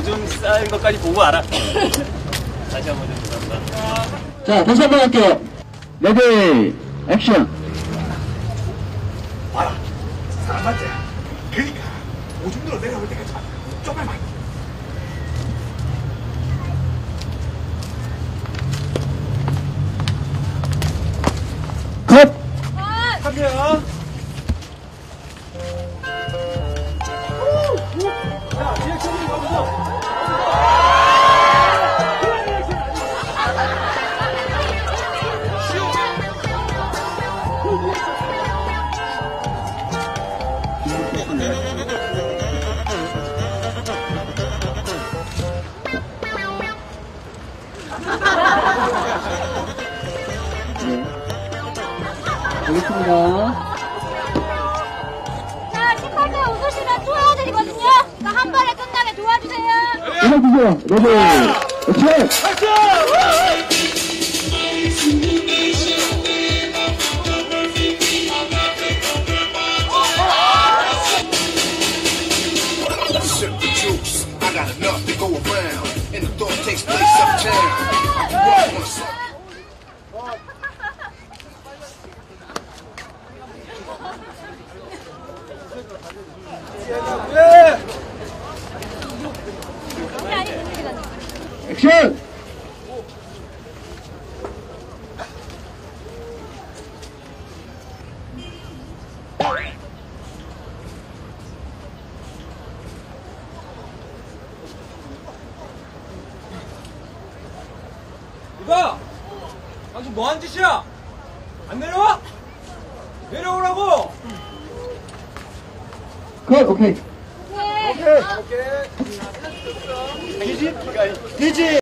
오줌 쌀 것까지 보고 알아. 다시 한번 해주세요. 자, 다시 한번 할게요. 레디, 액션. 봐라. 사람 맞지? 그러니까 오줌 들어 내려올 때까지 조금만. 컷! 하세요. 알겠습니다. 자, 웃으시면 또 해야 되거든요. 한 번에 끝나게 도와주세요. 일어주세요. 레디, 액션! Sip I got enough to go around. And the thought takes place uptown. Up on a summer. 우 이봐! 당신 뭐하는 짓이야? 안 내려와? 내려오라고! 컷, 오케이. 네. 오케이. 오케이. 뒤지? 뒤지?